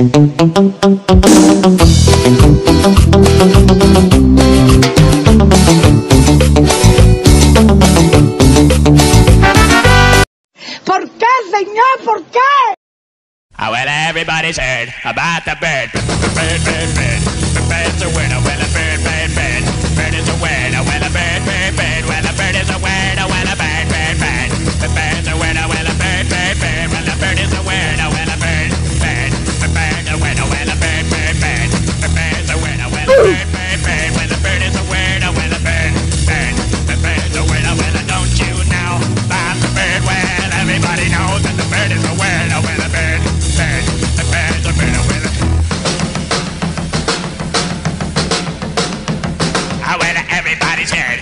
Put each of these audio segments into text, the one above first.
¿Por qué, señor? ¿Por qué? Ah, well, everybody's heard about the bird. Bird, bird, bird. The bird's a winner. Well, a bird, Everybody's head.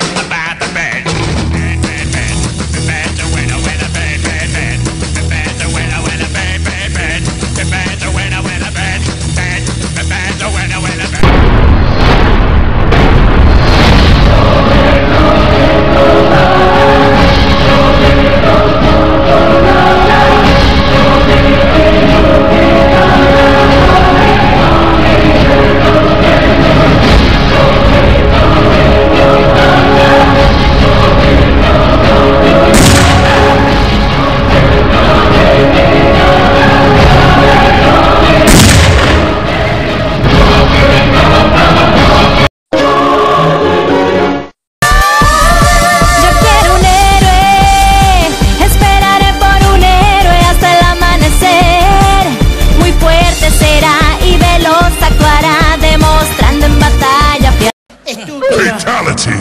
Fatality.